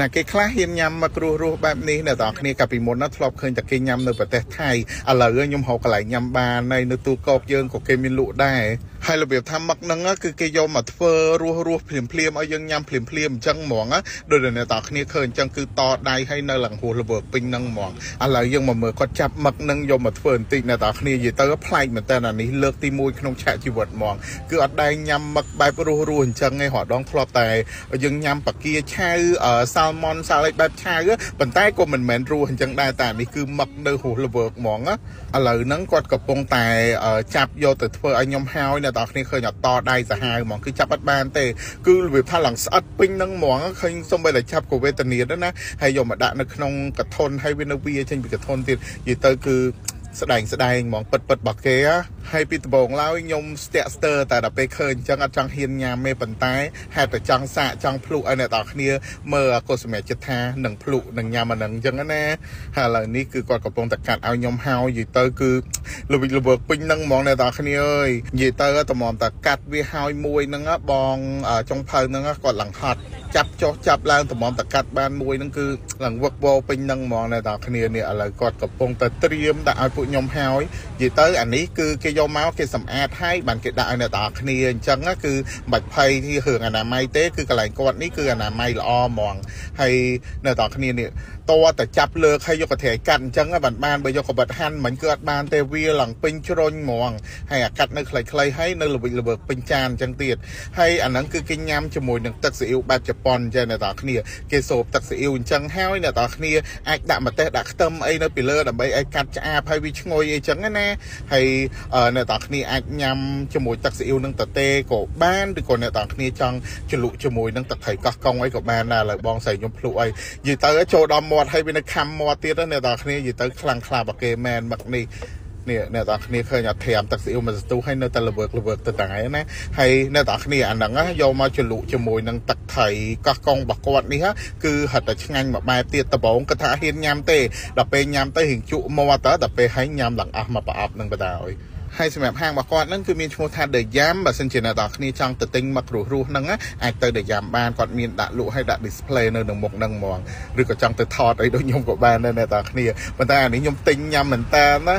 ណាគេខ្លះហ៊ានញ៉ាំមករស់រស់បែបនេះអ្នកទាំងគ្នាកាលពីមុនណាធ្លាប់ឃើញតែគេញ៉ាំនៅប្រទេសថៃឥឡូវខ្ញុំហៅកន្លែងញ៉ាំបានហើយនៅទូកោកយើងក៏គេមានលក់ដែរហើយរបៀបថាមឹកហ្នឹងគឺគេយកមកធ្វើរស់រស់ភ្លាមភ្លាមឲ្យយើងញ៉ាំភ្លាមភ្លាមអញ្ចឹងហ្មងដូចតែអ្នកទាំងគ្នាឃើញអញ្ចឹងគឺតដៃឲ្យនៅឡើងហួសល្វើពេញហ្នឹងហ្មងឥឡូវយើងមកមើលគាត់ចាប់មឹកហ្នឹងយកមកធ្វើបន្តិចអ្នកទាំងគ្នានិយាយទៅប្លែកមែនតើអានេះលើកទី1ក្នុងឆាកជីវិតហ្មងគឺអត់ដែរញ៉ាំមឹកបែបរស់រស់អញ្ចឹងឯងរដងធ្លាប់តែយើងញ៉ាំបាគាឆៅសាល់ម៉ុនសាល់អីបែបឆៅប៉ុន្តែក៏មិនមែនរស់អញ្ចឹងដែរតែនេះគឺមឹកនៅហួសល្វើហ្មងឥឡូវហ្នឹងគាត់កំពុងតែចាប់យកទៅធ្វើឲ្យខ្ញុំហើយអ្នកទាំងគ្នាឃើញអត់តដៃសាហាវហ្មងគឺចាប់អត់បានទេគឺរបៀបថាឡើងស្អិតពេញហ្នឹងហ្មងឃើញសំបីតែចាប់ក៏វេទនាដែរណាហើយយកមកដាក់នៅក្នុងកធុនហើយវានៅវាចេញពីកធុនទៀតនិយាយទៅគឺ ស្ដែងស្ដែងហ្មងពិតពិតរបស់គេហើយពីដំបូងឡើយខ្ញុំស្ទាក់ស្ទើរតែដល់ពេលឃើញអញ្ចឹងអត់ចង់ហ៊ានញ៉ាំទេប៉ុន្តែហេតុតែចង់សាកចង់ភ្លុកឲ្យអ្នកនរគ្នាមើលកុសមាចិត្តថានឹងភ្លុកនឹងញ៉ាំអានឹងអញ្ចឹងណាហើយឥឡូវនេះគឺគាត់កំពុងតែកាត់ឲ្យខ្ញុំហើយនិយាយទៅគឺល្វិចល្វើកពេញនឹងហ្មងអ្នកនរគ្នាអើយនិយាយទៅតម្រាំតែកាត់វាហើយមួយហ្នឹងបងចុងភៅហ្នឹងគាត់ឡើងហត់ ចាប់ចុះចាប់ឡើងតម្រាំតកាត់បានមួយហ្នឹងគឺឡើងវឹកវរពេញហ្នឹងហ្មងអ្នកទាំងគ្នានេះឥឡូវគាត់កំពុងតែត្រៀមដាក់ឲ្យពួកខ្ញុំហើយនិយាយទៅអានេះគឺគេយកមកគេសម្អាតឲ្យបានគេដាក់ឲ្យអ្នកទាំងគ្នាអញ្ចឹងគឺមិនបាច់ភ័យទីរឿងអនាម័យទេគឺកន្លែងគាត់នេះគឺអនាម័យល្អហ្មងហើយអ្នកទាំងគ្នានេះ តតែចាប់លើកហើយយកកន្ត្រៃកាត់អញ្ចឹងបានបានបើយកកបិតហាន់មិនគឺអត់បានទេវាឡើងពេញជ្រុញហ្មងហើយអាកាត់នៅខ្លីៗហើយនៅល្វិចល្វើកពេញចានអញ្ចឹងទៀតហើយអាហ្នឹងគឺគេញ៉ាំជាមួយនឹងទឹកស៊ីអ៊ីវបែបជប៉ុនអញ្ចឹងអ្នកទាំងគ្នាគេសូបទឹកស៊ីអ៊ីវអញ្ចឹងហើយអ្នកទាំងគ្នាអាចដាក់ម្ទេសដាក់ខ្ទឹមអីនៅពីលើដើម្បីឲ្យកាត់ឆ្អាបហើយវាឈ្ងុយអីចឹងណាហើយអ្នកទាំងគ្នាអាចញ៉ាំជាមួយទឹកស៊ីអ៊ីវនឹងតទេក៏បានឬក៏អ្នកទាំងគ្នាចង់ជ្រលក់ជាមួយនឹងទឹកត្រីកោះកុងអីក៏បានដែរឥឡូវបងស្រីខ្ញុំភ្លុកអីនិយាយទៅចូលដល់មាត់ហើយវានៅខំមាត់ទៀតអ្នកទាំងគ្នានិយាយទៅខ្លាំងខ្លាបគេមែនមកនេះនេះអ្នកទាំងគ្នាឃើញអត់ត្រាំទឹកស៊ីអ៊ូមួយស្ទុះហើយនៅតែលវើកលវើកទៅតែណាហើយអ្នកទាំងគ្នាអាហ្នឹងយកមកជ្រលក់ជាមួយនឹងទឹកថៃកោះកុងរបស់គាត់នេះគឺហិតតែឆ្ងាញ់មួយបែបទៀតដំបងគាត់ថាហ៊ានញ៉ាំទេដល់ពេលញ៉ាំទៅរៀងជក់មាត់ទៅដល់ពេលហើយញ៉ាំឡើងអស់មកប្រអប់នឹងបដាអើយ ហើយសម្រាប់ហាងរបស់គាត់ហ្នឹងគឺមានឈ្មោះថា The Yam បើសិនជាអ្នកនរគ្នាចង់ទៅទិញមករស់រស់ហ្នឹងអាចទៅ The Yam បានគាត់មានដាក់លក់ហើយដាក់ display នៅក្នុងមុខហ្នឹងហ្មងឬក៏ចង់ទៅថតអីដូចខ្ញុំក៏បានដែរអ្នកនរគ្នាប៉ុន្តែអានេះខ្ញុំទិញញ៉ាំមែនតើណា